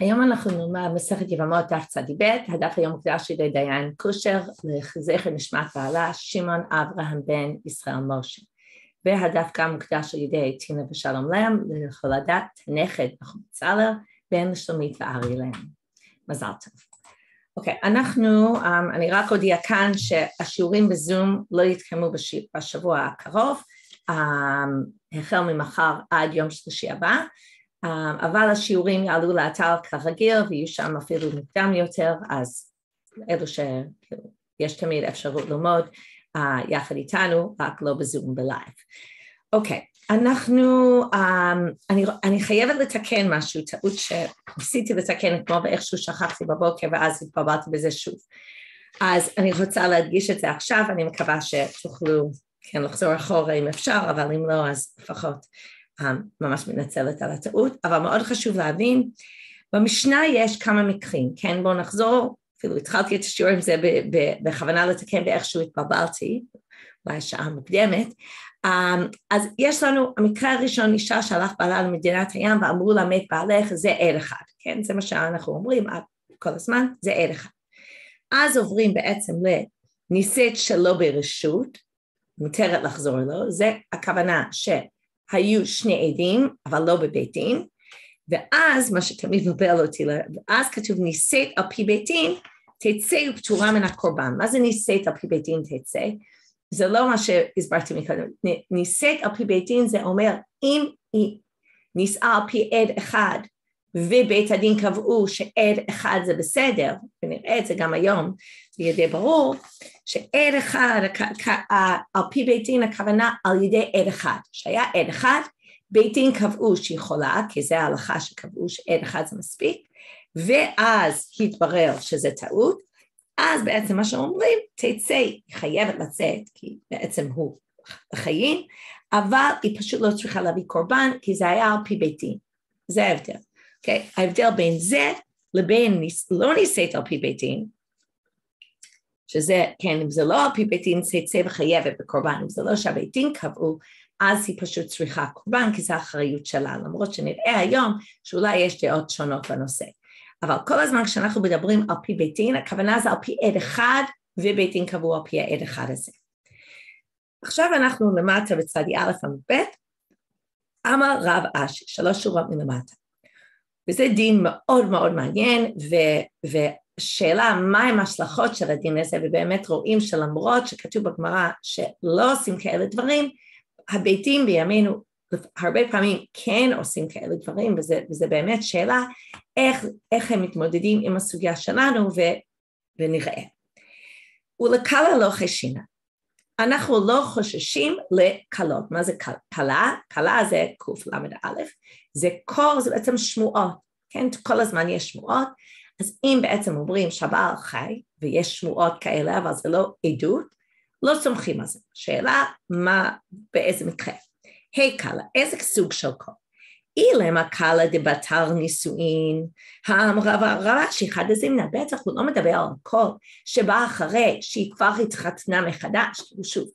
היום אנחנו נלמד מסכת יבמות דף צ"ב, הדף היום מוקדש ידי דיין קושר לזכר נשמת בעלה שמעון אברהם בן ישראל משה. והדף גם מוקדש על ידי טינה ושלום לם לחולדת נכד בצלר בן לשלומית וארי לם. מזל טוב. אוקיי, okay, אנחנו, um, אני רק אודיע כאן שהשיעורים בזום לא יתקיימו בשבוע הקרוב, um, החל ממחר עד יום שלישי הבא. אמ, אבל השיעורים יעלו לאתר כרגיל ויהיו שם אפילו מוקדם יותר, אז אלו שיש תמיד אפשרות ללמוד uh, יחד איתנו, רק לא בזום בלייב. אוקיי, okay, אנחנו, um, אני, אני חייבת לתקן משהו, טעות שניסיתי לתקן אתמול ואיכשהו שכחתי בבוקר ואז התבלבלתי בזה שוב. אז אני רוצה להדגיש את זה עכשיו, אני מקווה שתוכלו כן לחזור אחורה אם אפשר, אבל אם לא אז לפחות ממש מתנצלת על הטעות, אבל מאוד חשוב להבין, במשנה יש כמה מקרים, כן? בואו נחזור, אפילו התחלתי את השיעור עם זה בכוונה לתקן ואיכשהו התבלבלתי, אולי שעה מוקדמת, אמ, אז יש לנו, המקרה הראשון אישה שהלך בעלה למדינת הים ואמרו לה מת בעלך זה עד אחד, כן? זה מה שאנחנו אומרים כל הזמן, זה עד אחד. אז עוברים בעצם לנישאת שלא ברשות, מותרת לחזור לו, זה הכוונה ש... היו שני עדים, אבל לא בבית דין, ואז, מה שתמיד מבלבל אותי, ואז כתוב נישאת על פי בית דין, תצא ופטורה מן הקורבן. מה זה נישאת על פי בית דין תצא? זה לא מה שהסברתי מקודם. נישאת על פי בית דין זה אומר, אם היא נישאה על פי עד אחד, ובית הדין קבעו שעד אחד זה בסדר, ונראה את זה גם היום, זה יהיה די ברור, שעד אחד, על פי בית דין הכוונה על ידי עד אחד, שהיה עד אחד, בית דין קבעו שהיא חולה, כי זה ההלכה שקבעו שעד אחד זה מספיק, ואז התברר שזה טעות, אז בעצם מה שאומרים, תצא, היא חייבת לצאת, כי בעצם הוא חיים, אבל היא פשוט לא צריכה להביא קורבן, כי זה היה על פי בית דין, זה ההבדל. Okay? אוקיי? ההבדל בין זה לבין לא נישאת על פי בית דין, שזה, כן, אם זה לא על פי בית דין צאצא וחייבת בקורבן, אם זה לא שהבית דין קבעו, אז היא פשוט צריכה קורבן, כי זו האחריות שלה, למרות שנראה היום שאולי יש דעות שונות בנושא. אבל כל הזמן כשאנחנו מדברים על פי בית דין, הכוונה זה על פי עד אחד, ובית דין קבעו על פי העד אחד הזה. עכשיו אנחנו למטה בצד א' עמוד ב', אמר רב אשי, שלוש שורות מלמטה. וזה דין מאוד מאוד מעניין, ו, ושאלה מהם ההשלכות של הדין הזה, ובאמת רואים שלמרות שכתוב בגמרא שלא עושים כאלה דברים, הביתים בימינו הרבה פעמים כן עושים כאלה דברים, וזה, וזה באמת שאלה איך, איך הם מתמודדים עם הסוגיה שלנו, ו, ונראה. ולקלה לא חשינה. אנחנו לא חוששים לקלות. מה זה קלה? קלה זה קל"א, זה קור, זה בעצם שמועות, כן? כל הזמן יש שמועות, אז אם בעצם אומרים שהבעל חי, ויש שמועות כאלה, אבל זה לא עדות, לא סומכים על זה. שאלה, מה, באיזה מקרה? היי קלה, איזה סוג של קור? אילמה קלה דבתר נישואין, הרש"י חד הזימנה, בטח הוא לא מדבר על הכל שבא אחרי שהיא כבר התחתנה מחדש, שוב,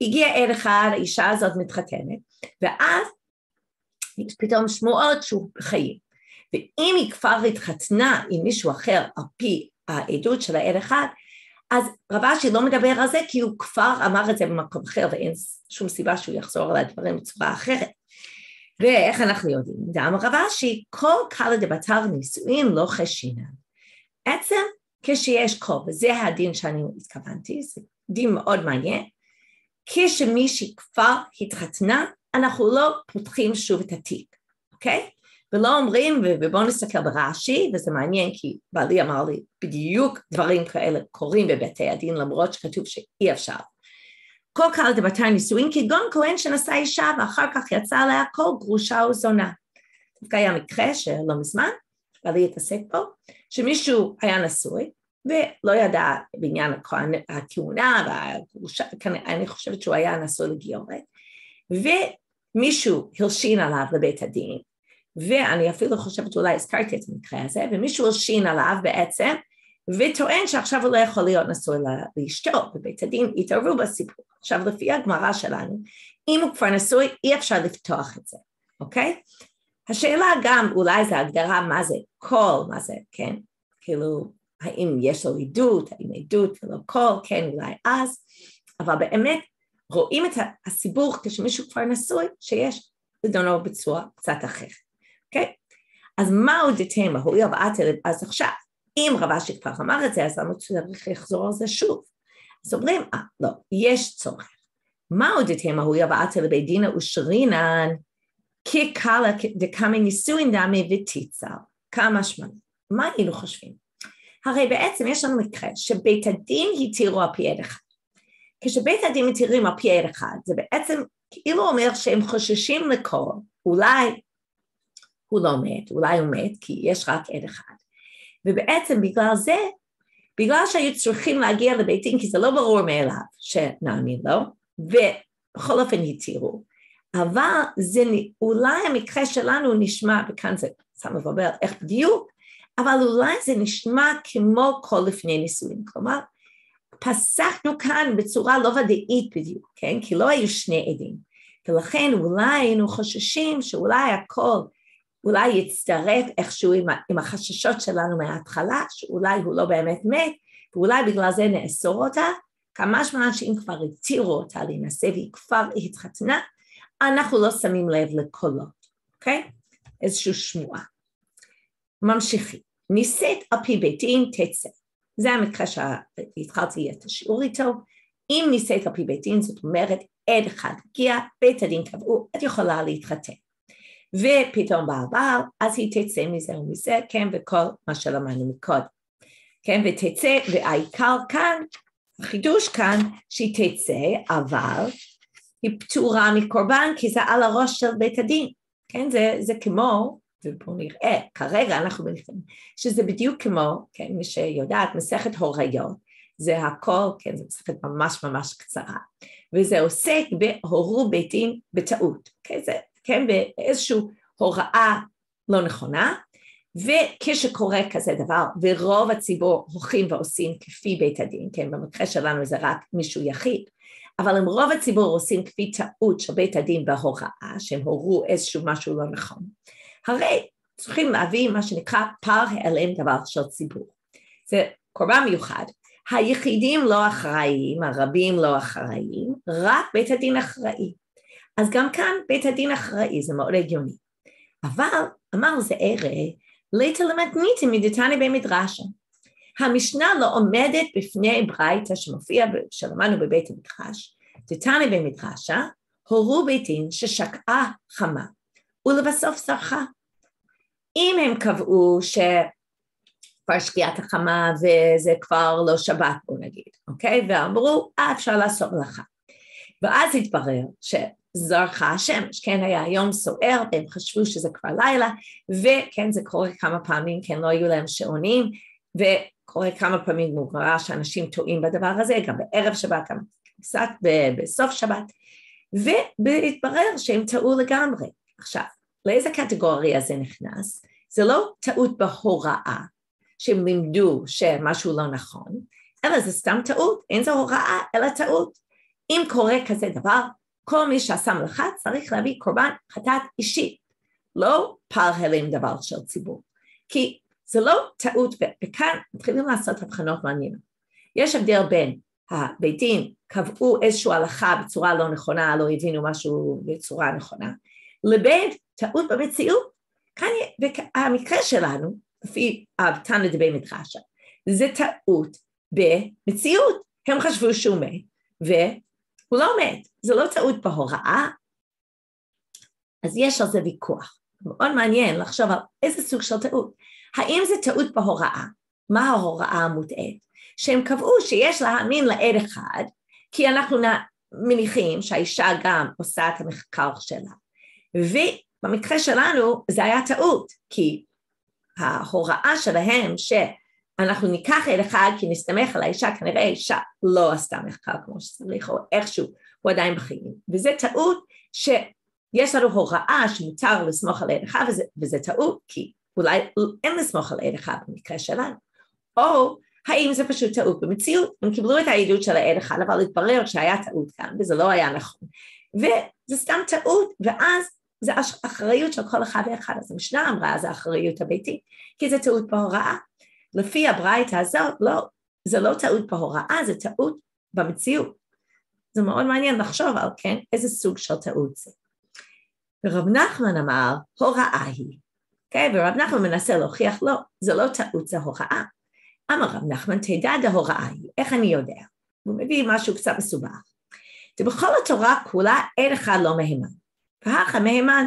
הגיע עד אחד, האישה הזאת מתחתנת, ואז יש פתאום שמועות שהוא בחיים. ואם היא כבר התחתנה עם מישהו אחר על פי העדות של העד אחד, אז רב אשי לא מדבר על זה כי הוא כבר אמר את זה במקום אחר ואין שום סיבה שהוא יחזור על הדברים בצורה אחרת. ואיך אנחנו יודעים? דאמר רב אשי, כל קלה דבתר נישואין לא חשינה. עצם כשיש קול, וזה הדין שאני התכוונתי, זה דין מאוד מעניין, כשמישהי כבר התחתנה, אנחנו לא פותחים שוב את התיק, אוקיי? ולא אומרים, ובואו נסתכל ברש"י, וזה מעניין כי בעלי אמר לי, בדיוק דברים כאלה קורים בבתי הדין למרות שכתוב שאי אפשר. כל קהל דבתי נישואין כגון כהן שנשא אישה ואחר כך יצא עליה כל גרושה או זונה. דווקא היה מקרה שלא מזמן, בעלי התעסק בו, שמישהו היה נשוי ולא ידע בעניין הכהונה והגרושה, אני חושבת שהוא היה נשוי לגיורת, ומישהו הלשין עליו לבית הדין, ואני אפילו חושבת שאולי הזכרתי את המקרה הזה, ומישהו הלשין עליו בעצם, וטוען שעכשיו הוא לא יכול להיות נשוי לאשתו, בבית הדין התערבו בסיפור. עכשיו לפי הגמרא שלנו, אם הוא כבר נשוי אי אפשר לפתוח את זה, אוקיי? השאלה גם, אולי זו הגדרה מה זה קול, מה זה, כן? כאילו, האם יש לו עדות, האם עדות ולא קול, כן, אולי אז, אבל באמת רואים את הסיבוך כשמישהו כבר נשוי, שיש לדונו בצורה קצת אחרת, אוקיי? אז מהו דתמה, הוא יבעת אז עכשיו, אם רב אשי כבר אמר את זה, אז למה צריך לחזור על זה שוב? אז אומרים, אה, לא, יש צורך. מהו דתמה, הוא יבעת לבית דינה ושרינן, כקלה דקמי נישואין דמי ותיצר, כמה שמונה. מה היינו חושבים? הרי בעצם יש לנו מקרה שבית הדין התירו על פי עד אחד. כשבית הדין מתירים על פי עד אחד, זה בעצם כאילו אומר שהם חוששים לקרוא, אולי הוא לא מת, אולי הוא מת, כי יש רק עד אחד. ובעצם בגלל זה, בגלל שהיו צריכים להגיע לבית דין, כי זה לא ברור מאליו שנאמין לו, ובכל אופן התירו, אבל זה אולי המקרה שלנו נשמע, וכאן זה קצת מבלבל איך בדיוק, אבל אולי זה נשמע כמו כל לפני נישואים, כלומר פסקנו כאן בצורה לא ודאית בדיוק, כן? כי לא היו שני עדים, ולכן אולי היינו חוששים שאולי הכל אולי יצטרף איכשהו עם, עם החששות שלנו מההתחלה, שאולי הוא לא באמת מת, ואולי בגלל זה נאסור אותה, כמה זמן שאם כבר התירו אותה להינשא והיא כבר התחתנה, אנחנו לא שמים לב לקולות, אוקיי? איזושהי שמועה. ממשיכים. נישאת על פי בית דין תצא. זה המקרה שהתחלתי את השיעור איתו. אם נישאת על פי בית דין, זאת אומרת עד אחד הגיע, בית הדין קבעו, את יכולה להתחתן. ופתאום הבעל, אז היא תצא מזה ומזה, כן, וכל מה שלמדנו מקודם. כן, ותצא, והעיקר כאן, החידוש כאן, שהיא תצא, אבל היא פטורה מקורבן כי זה על הראש של בית הדין, כן, זה, זה כמו, ובואו נראה, כרגע אנחנו מניחים שזה בדיוק כמו, כן, מי שיודעת, מסכת הוריות, זה הכל, כן, זו מסכת ממש ממש קצרה, וזה עוסק בהורו בית דין בטעות, כן, זה, כן, באיזושהי הוראה לא נכונה, וכשקורה כזה דבר, ורוב הציבור הולכים ועושים כפי בית הדין, כן, במקרה שלנו זה רק מישהו יחיד, אבל אם רוב הציבור עושים כפי טעות של בית הדין בהוראה, שהם הורו איזשהו משהו לא נכון, הרי צריכים להביא מה שנקרא פער העלם דבר של ציבור. זה קורבן מיוחד. היחידים לא אחראיים, הרבים לא אחראיים, רק בית הדין אחראי. אז גם כאן בית הדין אחראי, זה מאוד הגיוני. אבל אמר זה ערה, ליתא למתניתא מדתני במדרשה. המשנה לא עומדת בפני ברייתא שמופיע, שלמדנו בבית המדרש, דתני במדרשה, הורו בית דין ששקעה חמה, ולבסוף סרחה. אם הם קבעו שכבר שקיעת החמה וזה כבר לא שבת בוא נגיד, אוקיי? ואמרו, אה אפשר לעשות מלאכה. ואז התברר שזרחה השמש, כן היה יום סוער והם חשבו שזה כבר לילה וכן זה קורה כמה פעמים, כן לא היו להם שעונים וקורה כמה פעמים מוגרה שאנשים טועים בדבר הזה, גם בערב שבת, גם קצת בסוף שבת והתברר שהם טעו לגמרי. עכשיו, לאיזה קטגוריה זה נכנס? זה לא טעות בהוראה, שהם לימדו שמשהו לא נכון, אלא זה סתם טעות, אין זו הוראה אלא טעות. אם קורה כזה דבר, כל מי שעשה מלאכה צריך להביא קורבן חטאת אישית, לא פער הלם דבר של ציבור. כי זה לא טעות, וכאן מתחילים לעשות הבחנות מעניינות. יש הבדל בין הבית דין קבעו איזושהי הלכה בצורה לא נכונה, לא הבינו משהו בצורה נכונה, לבין טעות במציאות. כאן המקרה שלנו, לפי תנא דבי מדרשה, זה טעות במציאות. הם חשבו שהוא מת, והוא לא מת. זה לא טעות בהוראה, אז יש על זה ויכוח. מאוד מעניין לחשוב על איזה סוג של טעות. האם זה טעות בהוראה? מה ההוראה המוטעית? שהם קבעו שיש להאמין לעד אחד, כי אנחנו מניחים שהאישה גם עושה את המחקר שלה. ובמקרה שלנו זה היה טעות, כי ההוראה שלהם שאנחנו ניקח עד אחד כי נסתמך על האישה, כנראה האישה לא עשתה מחקר כמו שצריך, או איכשהו הוא עדיין בחיים. וזה טעות שיש לנו הוראה שמותר לסמוך על עד אחד, וזה, וזה טעות, כי אולי אין לסמוך על עד אחד במקרה שלנו. או האם זה פשוט טעות במציאות? הם קיבלו את העדות של העד אחד, אבל התברר שהיה טעות כאן, וזה לא היה נכון. וזה סתם טעות, ואז זה אחריות של כל אחד ואחד, אז המשנה אמרה זה אחריות הביתית, כי זה טעות בהוראה. לפי הברייתא הזאת, לא, זה לא טעות בהוראה, זה טעות במציאות. זה מאוד מעניין לחשוב על כן, איזה סוג של טעות זה. ורב נחמן אמר, הוראה היא. Okay, אוקיי? ורב נחמן מנסה להוכיח, לא, זה לא טעות, זה הוראה. אמר רב נחמן, תדע דהוראה היא, איך אני יודע? הוא מביא משהו קצת מסובך. ובכל התורה כולה אין אחד לא מהימן. והכה מהימן.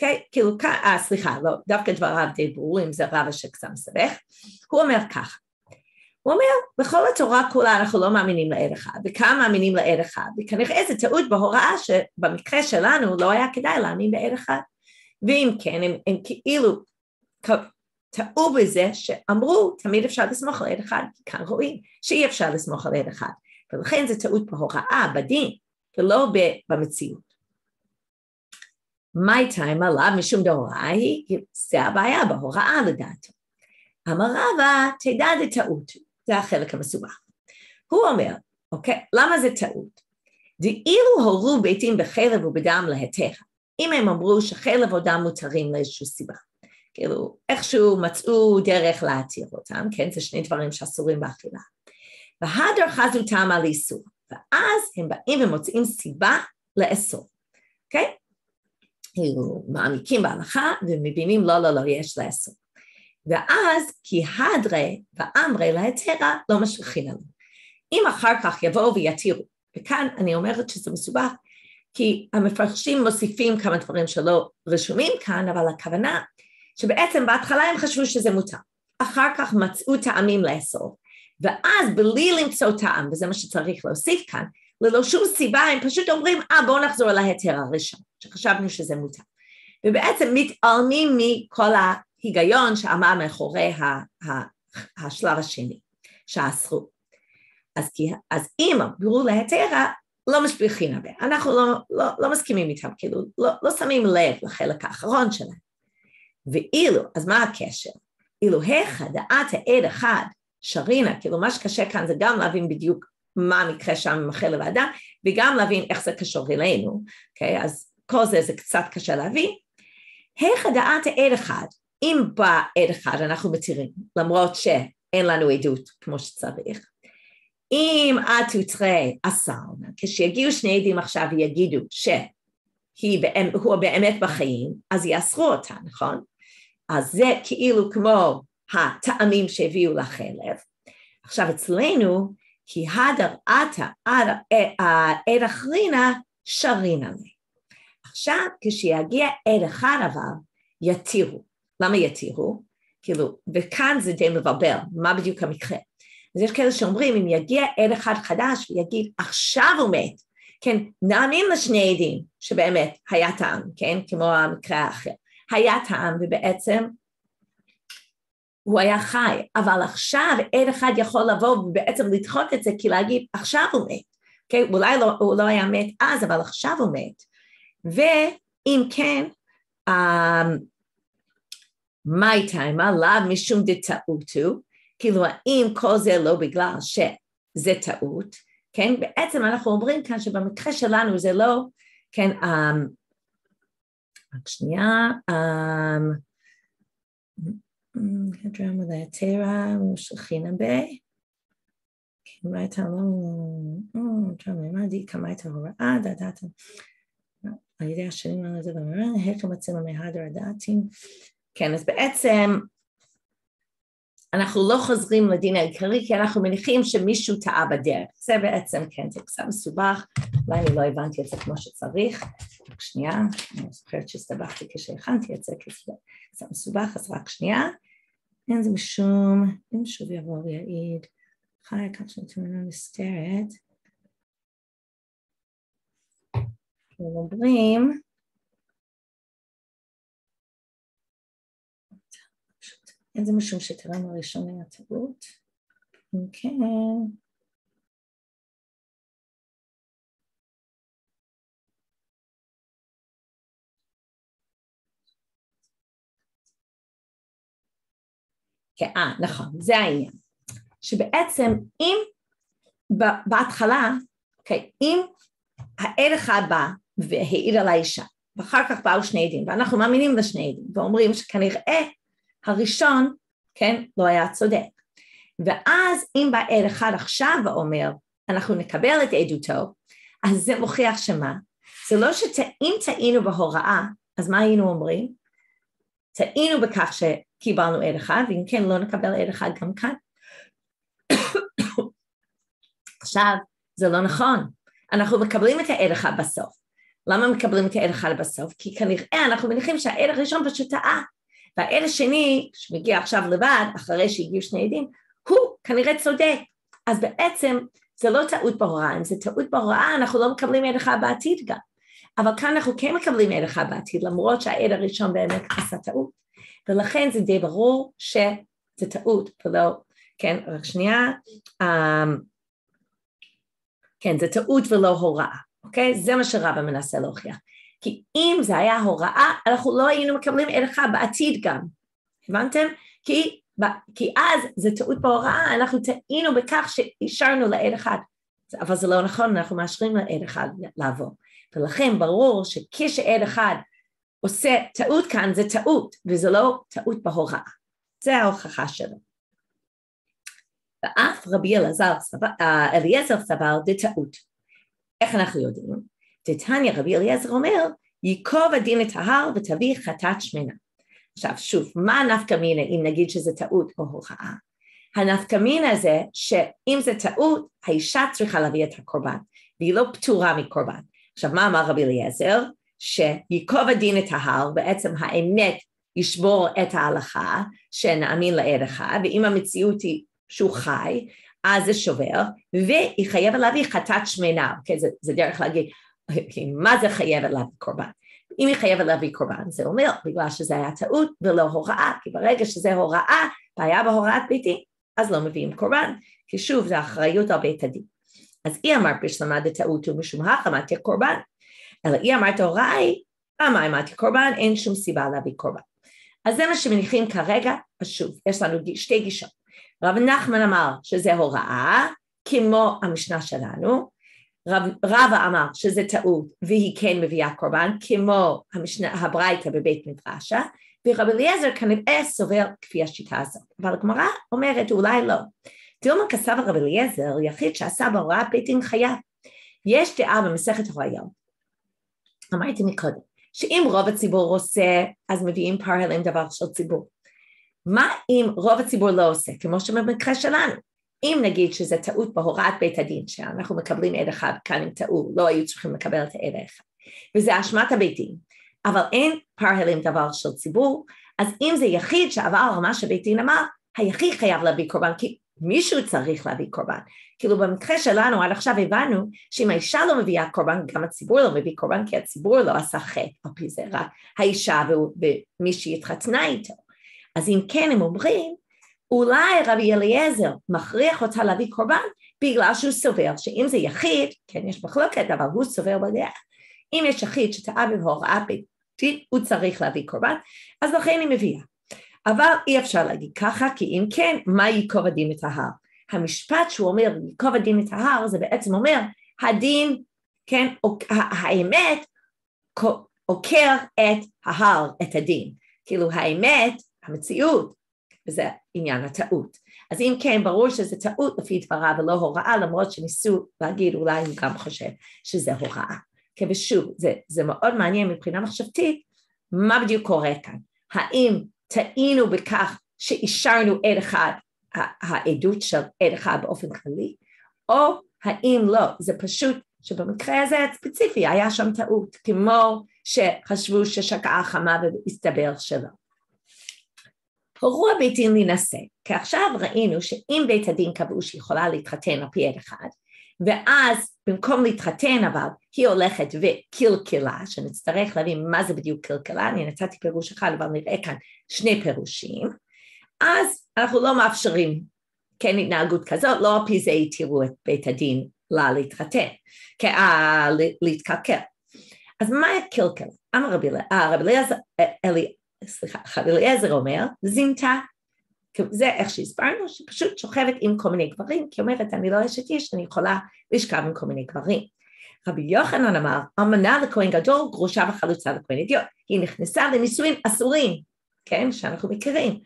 Okay, כאילו, אה, סליחה, לא, דווקא דבריו די ברורים, זה רב שקצת מסבך. הוא אומר ככה, הוא אומר, בכל התורה כולה אנחנו לא מאמינים לעד אחד, וכמה מאמינים לעד אחד, וכנראה זו טעות בהוראה שבמקרה שלנו לא היה כדאי להאמין לעד אחד. ואם כן, הם, הם כאילו טעו בזה שאמרו תמיד אפשר לסמוך על עד אחד, כי כאן רואים שאי אפשר לסמוך על עד אחד, ולכן זו טעות בהוראה, בדין, ולא במציאות. מי טיים עליו משום דהוראה היא, זה הבעיה בהוראה לדעתו. אמר רבא, תדע זה טעות, זה החלק המסובך. הוא אומר, אוקיי, למה זה טעות? דאילו הורו ביתים בחלב ובדם להתך, אם הם אמרו שחלב או דם מותרים לאיזושהי סיבה. כאילו, איכשהו מצאו דרך להתיר אותם, כן, זה שני דברים שאסורים באכילה. והדר חזותם על איסור, ואז הם באים ומוצאים סיבה לאסור, אוקיי? כאילו, מעמיקים בהלכה ומבינים לא, לא, לא, יש לאסור. ואז כי הדרי ואמרי להתרה לא משליכים לנו. אם אחר כך יבואו ויתירו, וכאן אני אומרת שזה מסובך, כי המפרשים מוסיפים כמה דברים שלא רשומים כאן, אבל הכוונה שבעצם בהתחלה הם חשבו שזה מותר, אחר כך מצאו טעמים לאסור, ואז בלי למצוא טעם, וזה מה שצריך להוסיף כאן, ללא שום סיבה הם פשוט אומרים, אה בואו נחזור להיתר הראשון, שחשבנו שזה מותר. ובעצם מתעלמים מכל ההיגיון שעמד מאחורי השלב השני, שאסרו. אז, אז אם עברו להיתרה, לא משפיכים הרבה, אנחנו לא, לא, לא מסכימים איתם, כאילו, לא, לא שמים לב לחלק האחרון שלהם. ואילו, אז מה הקשר? אילו היכא דעת העד אחד שרינה, כאילו מה שקשה כאן זה גם להבין בדיוק מה המקרה שם עם החלב האדם, וגם להבין איך זה קשור אלינו, אוקיי? Okay? אז כל זה זה קצת קשה להבין. היכא דעת העד אחד, אם בא עד אחד אנחנו מתירים, למרות שאין לנו עדות כמו שצריך, אם את תותרי אסר, כשיגיעו שני עדים עכשיו ויגידו שהוא באמת בחיים, אז יאסרו אותה, נכון? אז זה כאילו כמו הטעמים שהביאו לחלב. עכשיו אצלנו, כי הדר עתה עד אחרינה שרינה לי. עכשיו כשיגיע עד אחד אבל, יתירו. למה יתירו? כאילו, וכאן זה די מבלבל, מה בדיוק המקרה? אז יש כאלה שאומרים, אם יגיע עד אחד חדש ויגיד, עכשיו הוא מת, כן, נאמין לשני עדים שבאמת היה טעם, כן, כמו המקרה האחר. היה טעם ובעצם הוא היה חי, אבל עכשיו עד אחד יכול לבוא ובעצם לדחות את זה כי להגיד עכשיו הוא מת, okay? אולי לא, הוא לא היה מת אז אבל עכשיו הוא מת, ואם כן, מה הייתה, מה לאו משום דטעותו, כאילו האם כל זה לא בגלל שזה טעות, כן, בעצם אנחנו אומרים כאן שבמקרה שלנו זה לא, כן, um, רק שנייה, הדרמה להיתרה, שכינה ב... כמה הייתה לא... דרמה לימדי, כמה הייתה הוראה, דעת... על ידי השנים האלה זה במראה, היכם מצאים המהדר הדעתים. כן, אז בעצם אנחנו לא חוזרים לדין העיקרי כי אנחנו מניחים שמישהו טעה בדרך. זה בעצם, כן, זה קצת מסובך, אולי אני לא הבנתי את זה כמו שצריך. רק שנייה, אני זוכרת שהסתבכתי כשהכנתי את זה, כי זה קצת מסובך, אז רק שנייה. אין זה משום, אם שוב יבוא ויעיד, חי כך שתמונה נסתרת. הם אומרים, אין זה משום שתראינו הראשוני הטעות. אם כן, כן, אה, נכון, זה העניין. שבעצם אם בהתחלה, אוקיי, אם העד אחד בא והעיד על האישה, ואחר כך באו שני עדים, ואנחנו מאמינים לשני עדים, ואומרים שכנראה הראשון, כן, לא היה צודק. ואז אם בא עד אחד עכשיו ואומר, אנחנו נקבל את עדותו, אז זה מוכיח שמה? זה לא שאם טעינו בהוראה, אז מה היינו אומרים? טעינו בכך שקיבלנו עד אחד, ואם כן לא נקבל עד אחד גם כאן. עכשיו, זה לא נכון, אנחנו מקבלים את העד אחד בסוף. למה מקבלים את העד אחד בסוף? כי כנראה אנחנו מניחים שהעד הראשון פשוט טעה, והעד השני, שמגיע עכשיו לבד, אחרי שהגיעו שני עדים, הוא כנראה צודק. אז בעצם זה לא טעות בהוראה, אם זה טעות בהוראה אנחנו לא מקבלים עד אחד בעתיד גם. אבל כאן אנחנו כן מקבלים עד אחד בעתיד, למרות שהעד הראשון באמת עשה טעות. ולכן זה די ברור שזה טעות ולא, כן, רק שנייה, um, כן, זה טעות ולא הוראה, אוקיי? זה מה שרבא מנסה להוכיח. כי אם זה היה הוראה, אנחנו לא היינו מקבלים אחד בעתיד גם, הבנתם? כי, כי אז זה טעות בהוראה, אנחנו טעינו בכך שאישרנו לעד אחד, אבל זה לא נכון, אנחנו מאשרים לעד אחד לעבור. ולכן ברור שכשעד אחד עושה טעות כאן זה טעות, וזה לא טעות בהוראה. זה ההוכחה שלו. ואף רבי אלעזר, אה, אליעזר סבר דטעות. איך אנחנו יודעים? דתניא רבי אליעזר אומר, ייקוב הדין את ההר ותביא חטאת שמנה. עכשיו שוב, מה הנפקא מינה אם נגיד שזה טעות או הוכחה? הנפקא מינה זה שאם זה טעות, האישה צריכה להביא את הקורבן, והיא לא פטורה מקורבן. עכשיו מה אמר רבי אליעזר? שייקוב הדין את ההר, בעצם האמת ישבור את ההלכה, שנאמין לעד אחד, ואם המציאות היא שהוא חי, אז זה שובר, והיא חייבת להביא חטאת שמנה, okay, זה, זה דרך להגיד, okay, מה זה חייבת להביא קורבן? אם היא חייבת להביא קורבן, זה אומר בגלל שזה היה טעות ולא הוראה, כי ברגע שזה הוראה, בעיה בהוראת ביתי, אז לא מביאים קורבן, כי שוב זה אחריות על בית הדין. אז היא אמרת בשלמה דטעות ומשום החמתי קורבן, אלא היא אמרת הוראה היא, למה אמרתי קורבן, אין שום סיבה להביא קורבן. אז זה מה שמניחים כרגע, אז שוב, יש לנו שתי גישות. רב נחמן אמר שזה הוראה, כמו המשנה שלנו, רב, רבא אמר שזה טעות והיא כן מביאה קורבן, כמו המשנה, הברייתא בבית מדרשה, ורב אליעזר כנראה סובר כפי השיטה הזאת, אבל הגמרא אומרת אולי לא. דילמה כסב רב אליעזר, יחיד שעשה בהוראת בית דין חייב. יש דעה במסכת הראיות, אמרתי מקודם, שאם רוב הציבור עושה, אז מביאים פרהלים דבר של ציבור. מה אם רוב הציבור לא עושה, כמו שבמקרה שלנו? אם נגיד שזה טעות בהוראת בית הדין, שאנחנו מקבלים עד אחד, כאן הם טעו, לא היו צריכים לקבל את העד האחד, וזה אשמת הבית דין, אבל אין פרהלים דבר של ציבור, אז אם זה יחיד שעבר על מה שבית דין אמר, היחיד חייב להביא קורבן, כי מישהו צריך להביא קורבן. כאילו במקרה שלנו עד עכשיו הבנו שאם האישה לא מביאה קורבן, גם הציבור לא מביא קורבן, כי הציבור לא עשה חטא על פי זה, רק האישה ומי שהתחתנה איתו. אז אם כן הם אומרים, אולי רבי אליעזר מכריח אותה להביא קורבן בגלל שהוא סובר שאם זה יחיד, כן יש מחלוקת אבל הוא סובר בדעה, אם יש יחיד שטעה בהוראה ביתית הוא צריך להביא קורבן, אז לכן היא מביאה. אבל אי אפשר להגיד ככה כי אם כן מה ייקוב הדין את ההר. המשפט שהוא אומר ייקוב הדין את ההר זה בעצם אומר הדין, כן, האמת עוקר את ההר, את הדין. כאילו האמת המציאות, וזה עניין הטעות. אז אם כן, ברור שזה טעות לפי דבריו ולא הוראה, למרות שניסו להגיד, אולי הוא גם חושב שזה הוראה. כן, ושוב, זה, זה מאוד מעניין מבחינה מחשבתית, מה בדיוק קורה כאן? האם טעינו בכך שאישרנו עד אחד, העדות של עד אחד באופן כללי, או האם לא, זה פשוט שבמקרה הזה הספציפי היה שם טעות, כמו שחשבו ששקעה חמה והסתבר שלא. הורו הבית דין להינשא, כי עכשיו ראינו שאם בית הדין קבעו שהיא יכולה להתחתן על פי עד אחד, ואז במקום להתחתן אבל היא הולכת וקלקלה, שנצטרך להבין מה זה בדיוק קלקלה, אני נתתי פירוש אחד אבל נראה כאן שני פירושים, אז אנחנו לא מאפשרים כן התנהגות כזאת, לא על פי זה יתירו את בית הדין לה להתחתן, אה, להתקלקל. אז מה היה קלקל? אמר רבי אליעזר, סליחה, חד אליעזר אומר, זינתה. זה איך שהסברנו, שפשוט שוכבת עם כל מיני גברים, כי אומרת, אני לא אשת איש, אני יכולה לשכב עם כל מיני גברים. רבי יוחנן אמר, אמנה לכהן גדול, גרושה וחלוצה לכהן אדיוט. היא נכנסה לנישואים אסורים, כן, שאנחנו מכירים.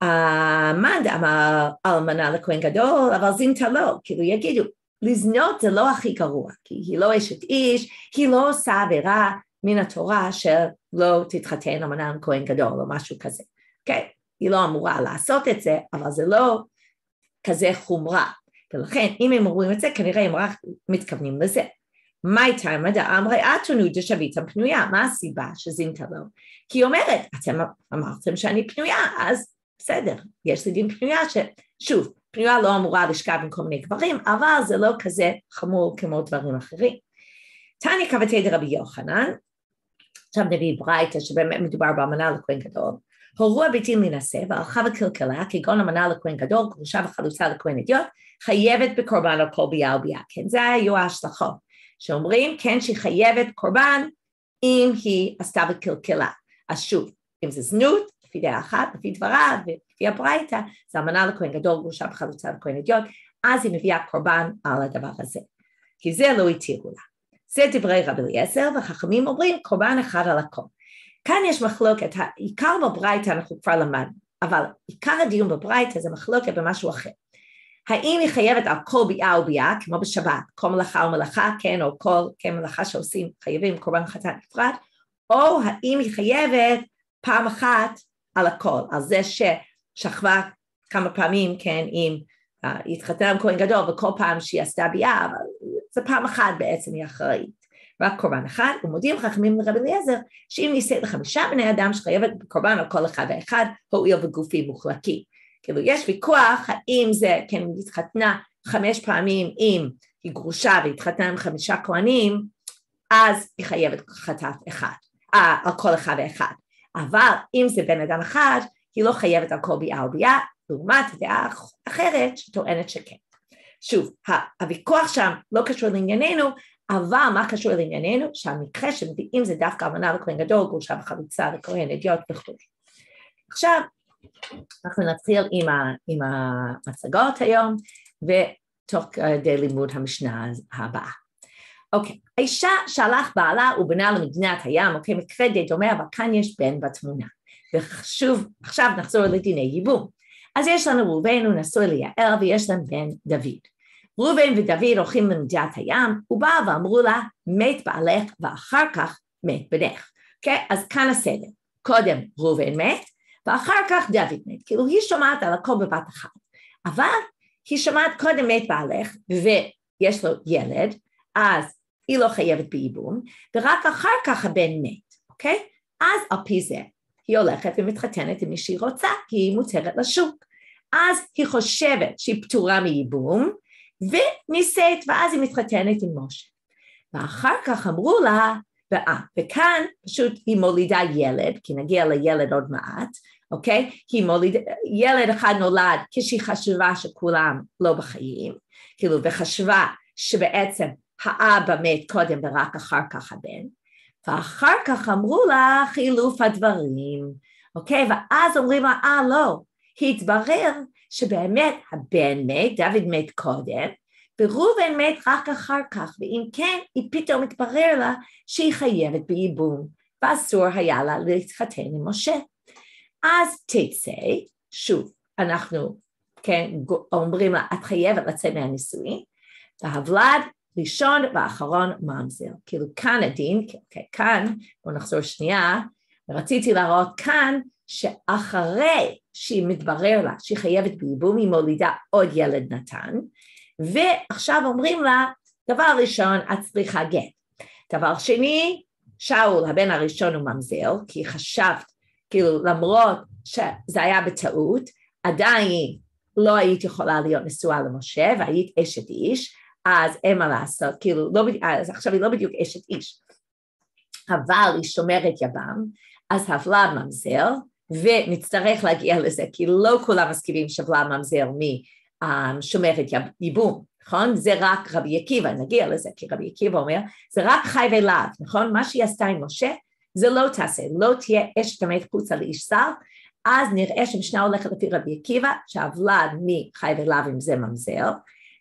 המד אמר אלמנה לכהן גדול, אבל זינתה לא, כאילו יגידו, לזנות זה לא הכי גרוע, כי היא לא אשת איש, היא לא עושה עבירה מן התורה שלא תתחתן אמנה עם כהן גדול או משהו כזה, אוקיי? היא לא אמורה לעשות את זה, אבל זה לא כזה חומרה, ולכן אם הם אומרים את זה, כנראה הם רק מתכוונים לזה. מאי תימא דאמרי אתונו דשביתם פנויה, מה הסיבה שזינתה לו? כי היא אומרת, אתם אמרתם שאני פנויה, אז בסדר, יש לי דין פנויה ששוב, פנויה לא אמורה לשכב עם כל מיני גברים, אבל זה לא כזה חמור כמו דברים אחרים. תניא קבתי דרבי יוחנן, עכשיו נביא ברייתא שבאמת מדובר באמנה לכהן גדול, הורו הביתים להינשא והלכה וקלקלה כגון אמנה לכהן גדול, גרושה וחלוצה לכהן אדיוט, חייבת בקורבן על כל ביאה וביאה, כן, זה היו ההשלכות, שאומרים כן שהיא חייבת קורבן אם היא עשתה וקלקלה, אז שוב, אם זה זנות, לפי דעה אחת, לפי דבריו ולפי הברייתא, זה אמנה לכהן גדול, גרושה וחלוצה לכהן אדיוט, אז היא מביאה קורבן על הדבר הזה, כי זה לא התירו לה. זה דברי רבי אליעזר, וחכמים אומרים קורבן אחד על הכל. כאן יש מחלוקת, העיקר בברייתא אנחנו כבר למדנו, אבל עיקר הדיון בברייתא זה מחלוקת במשהו אחר. האם היא חייבת על כל ביאה וביאה, כמו בשבת, כל מלאכה ומלאכה, כן, או כל כן מלאכה שעושים חייבים קורבן חטאת נפרד, או האם היא חייבת פעם אחת על הכל, על זה ששכבה כמה פעמים, כן, עם, uh, התחתנה עם כהן גדול, וכל פעם שהיא עשתה ביאה, אבל זה פעם אחת בעצם היא אחראית. רק קורבן אחד, ומודיעים חכמים לרבי אליעזר, שאם נישאת לחמישה בני אדם שחייבת קורבן על כל אחד ואחד, הואיל וגופים מוחלקים. כאילו יש ויכוח האם זה, כן, היא התחתנה חמש פעמים עם, היא גרושה והתחתנה עם חמישה כהנים, אז היא חייבת חטאת אחד, אה, על כל אחד ואחד. אבל אם זה בן אדם אחד, היא לא חייבת על כל ביאה וביאה, לעומת דעה אחרת שטוענת שכן. שוב, הוויכוח שם לא קשור לענייננו, אבל מה קשור לענייננו? שהמקרה שמביאים זה דווקא אמנה לכהן גדול, גרושה וחלוצה לכהן, אדיוט וכו'. עכשיו, אנחנו נתחיל עם, ה, עם המצגות היום, ותוך כדי לימוד המשנה הבאה. אוקיי, האישה שהלך בעלה ובנה למדינת הים, אוקיי, מקרה די דומה, אבל כאן יש בן בתמונה. ושוב, עכשיו נחזור לדיני ייבום. אז יש לנו ראובן, הוא נשוי ליעל, ויש להם בן דוד. ראובן ודוד הולכים למדינת הים, הוא בא ואמרו לה, מת בעלך ואחר כך מת בנך. אוקיי? אז כאן הסדר. קודם ראובן מת, ואחר כך דוד מת. כאילו היא שומעת על הכל בבת אחת. אבל היא שומעת קודם מת בעלך, ויש לו ילד, אז היא לא חייבת בייבום, ורק אחר כך הבן מת, אוקיי? אז על פי זה היא הולכת ומתחתנת עם מי שהיא רוצה, כי היא מותרת לשוק. אז היא חושבת שהיא פטורה מייבום, ונישאת, ואז היא מתחתנת עם משה. ואחר כך אמרו לה, ואה, וכאן פשוט היא מולידה ילד, כי נגיע לילד עוד מעט, אוקיי? היא מולידה, ילד אחד נולד כשהיא חשבה שכולם לא בחיים, כאילו, וחשבה שבעצם האבא מת קודם ורק אחר כך הבן, ואחר כך אמרו לה חילוף הדברים, אוקיי? ואז אומרים לה, אה לא, התברר שבאמת הבן מת, דוד מת קודם, וראובן מת רק אחר כך, ואם כן, היא פתאום התברר לה שהיא חייבת בייבום, ואסור היה לה להתחתן עם משה. אז תצא, שוב, אנחנו, כן, אומרים לה, את חייבת לצאת מהנישואין, והוולד ראשון ואחרון ממזר. כאילו כאן הדין, כן, כאן, בואו נחזור שנייה, רציתי להראות כאן שאחרי שהיא מתברר לה שהיא חייבת בייבום, היא מולידה עוד ילד נתן, ועכשיו אומרים לה, דבר ראשון, את צריכה גט. דבר שני, שאול, הבן הראשון הוא ממזר, כי חשבת, כאילו למרות שזה היה בטעות, עדיין לא היית יכולה להיות נשואה למשה והיית אשת איש, אז אין מה לעשות, כאילו, לא, אז עכשיו היא לא בדיוק אשת איש, אבל היא שומרת יבם, אז הוולד ממזר, ונצטרך להגיע לזה, כי לא כולם מסכימים שוולד ממזר משומרת ייבום, נכון? זה רק רבי עקיבא, נגיע לזה, כי רבי עקיבא אומר, זה רק חי ולאו, נכון? מה שהיא עשתה עם משה, זה לא תעשה, לא תהיה אשת המת חוצה לאיש שר, אז נראה שמשנה הולכת לפי רבי עקיבא, שהוולד מחי ולאו אם זה ממזר,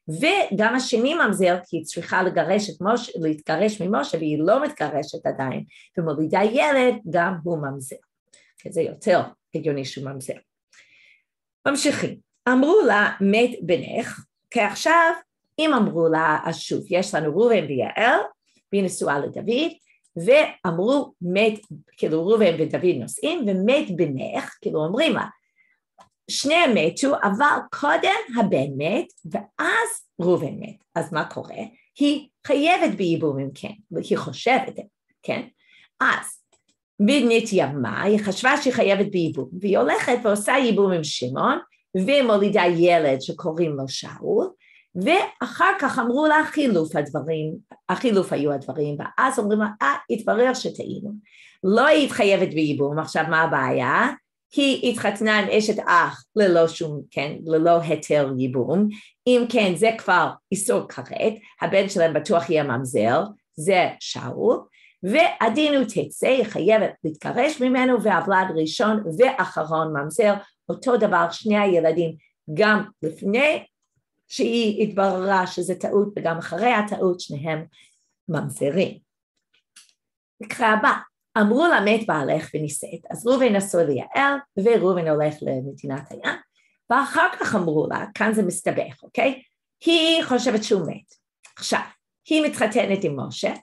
וגם השני ממזר כי היא צריכה לגרש את מוש, להתגרש ממשה והיא לא מתגרשת עדיין ומולידה ילד גם הוא ממזר. זה יותר הגיוני שהוא ממזר. ממשיכים. אמרו לה מת בנך, כי עכשיו אם אמרו לה אז שוב יש לנו ראובן ויעל והיא נשואה לדוד ואמרו מת, כאילו ראובן ודוד נוסעים ומת בנך, כאילו אומרים לה שניהם מתו, אבל קודם הבן מת, ואז ראובן מת. אז מה קורה? היא חייבת בייבום אם כן, היא חושבת, כן? אז בנית ימה, היא חשבה שהיא חייבת בייבום, והיא הולכת ועושה ייבום עם שמעון, ומולידה ילד שקוראים לו שאול, ואחר כך אמרו לה חילוף הדברים, החילוף היו הדברים, ואז אומרים לה, אה, התברר שטעינו. לא היית חייבת בייבום, עכשיו מה הבעיה? היא התחתנה עם אשת אח ללא שום, כן, ללא היתר ייבום, אם כן זה כבר איסור כרת, הבן שלהם בטוח יהיה ממזר, זה שאול, והדין הוא תצא, היא חייבת להתגרש ממנו, והוולד ראשון ואחרון ממזר, אותו דבר שני הילדים, גם לפני שהיא התבררה שזה טעות וגם אחרי הטעות שניהם ממזרים. מקרה הבא, אמרו לה מת בעלך ונישאת, אז ראובן נשוי ליעל וראובן הולך למדינת הים, ואחר כך אמרו לה, כאן זה מסתבך, אוקיי? היא חושבת שהוא מת. עכשיו, היא מתחתנת עם משה,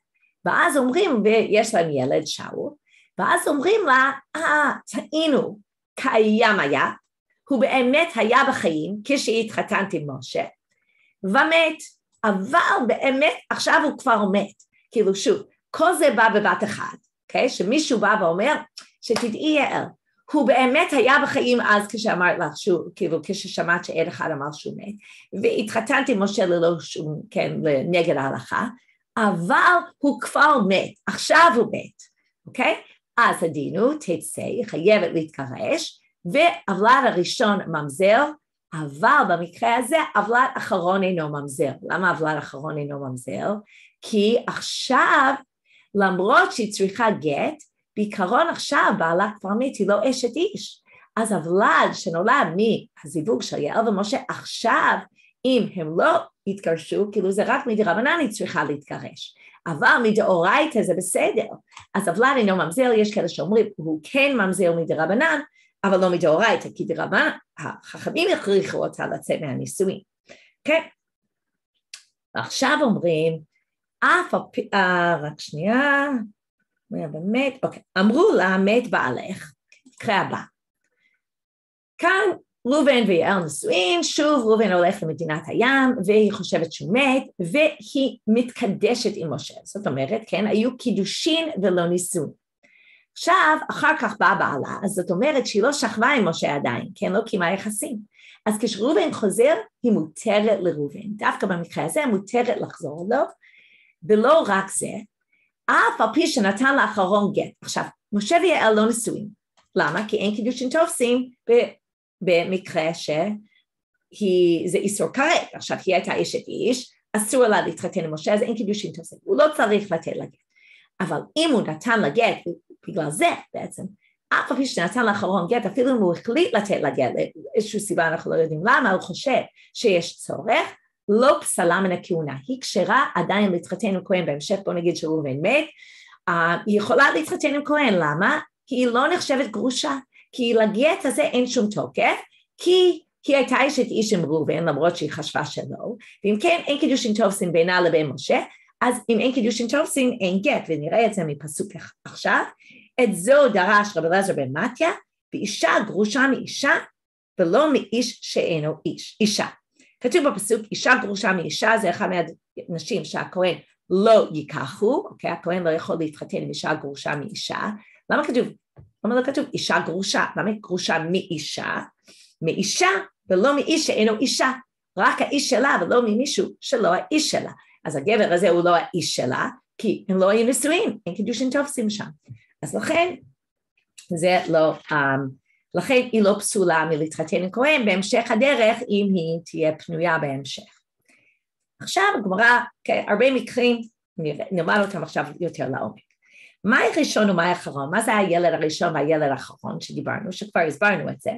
ואז אומרים, ויש להם ילד שאול, ואז אומרים לה, אה, טעינו, קיים היה, הוא באמת היה בחיים כשהיא התחתנת עם משה, ומת, אבל באמת עכשיו הוא כבר מת, כאילו שוב, כל זה בא בבת אחת, אוקיי? Okay? שמישהו בא ואומר, שתדעי יעל, הוא באמת היה בחיים אז כשאמרת לך שהוא, כאילו כששמעת שעד אחד אמר שהוא מת, והתחתנתי עם משה ללא שום, כן, נגד ההלכה, אבל הוא כבר מת, עכשיו הוא מת, אוקיי? אז הדין הוא תצא, היא חייבת להתגרש, והוולד הראשון ממזר, אבל במקרה הזה הוולד אחרון אינו ממזר. למה הוולד אחרון אינו ממזר? כי עכשיו למרות שהיא צריכה גט, בעיקרון עכשיו בעלה כבר מת, היא לא אשת איש. אז הוולד שנולד מהזיווג של יעל ומשה עכשיו, אם הם לא יתגרשו, כאילו זה רק מדרבנן היא צריכה להתגרש. אבל מדאורייתא זה בסדר. אז הוולד אינו ממזר, יש כאלה שאומרים, הוא כן ממזר מדרבנן, אבל לא מדאורייתא, כי דרבנן, החכמים הכריחו אותה לצאת מהנישואין. כן? ועכשיו אומרים, אף פי, אה, רק שנייה, באמת, אוקיי, אמרו לה מת בעלך, מקרה הבא. כאן ראובן ויעל נשואים, שוב ראובן הולך למדינת הים והיא חושבת שהוא מת והיא מתקדשת עם משה, זאת אומרת, כן, היו קידושין ולא נישואין. עכשיו, אחר כך באה בעלה, אז זאת אומרת שהיא לא שכבה עם משה עדיין, כן, לא קיימה יחסים. אז כשראובן חוזר, היא מותרת לראובן, דווקא במקרה הזה מותרת לחזור לו, ולא רק זה, אף על פי שנתן לאחרון גט. עכשיו, משה ויעל לא נשואים. למה? כי אין קידושין תופסים במקרה שזה איסור כרת. עכשיו, היא הייתה אשת איש, אסור לה להתחתן עם משה, אז אין קידושין תופסים. הוא לא צריך לתת לה גט. אבל אם הוא נתן לה גט, בגלל זה בעצם, אף על פי שנתן לאחרון גט, אפילו אם הוא החליט לתת לה גט, איזושהי סיבה אנחנו לא יודעים למה, הוא חושב שיש צורך, לא פסלה מן הכהונה, היא כשרה עדיין להתחתן עם כהן, בהמשך בוא נגיד שראובן מת, uh, היא יכולה להתחתן עם כהן, למה? כי היא לא נחשבת גרושה, כי לגט הזה אין שום תוקף, כי היא הייתה אשת איש עם ראובן למרות שהיא חשבה שלא, ואם כן אין קידושין טובסין בינה לבין משה, אז אם אין קידושין טובסין אין גט, ונראה את זה מפסוק עכשיו, את זו דרש רבי אלעזר בן מתיה, ואישה גרושה מאישה ולא מאיש שאינו איש, אישה. כתוב בפסוק אישה גרושה מאישה זה אחד מהנשים שהכהן לא ייקחו, אוקיי? הכהן לא יכול להתחתן עם אישה גרושה מאישה, למה כתוב, למה לא כתוב אישה גרושה, למה גרושה? מאישה? מאישה ולא מאיש שאינו אישה, רק האיש שלה ולא ממישהו שלא האיש שלה, אז הגבר הזה הוא לא האיש שלה, כי הם לא היו נשואים, אין קידושין תופסים שם, אז לכן זה לא, um, לכן היא לא פסולה מלהתחתן עם כהן. בהמשך הדרך אם היא תהיה פנויה בהמשך. עכשיו הגמרא, okay, הרבה מקרים, נלמד אותם עכשיו יותר לעומק. מה הראשון ומה האחרון? מה זה הילד הראשון והילד האחרון שדיברנו, שכבר הסברנו את זה?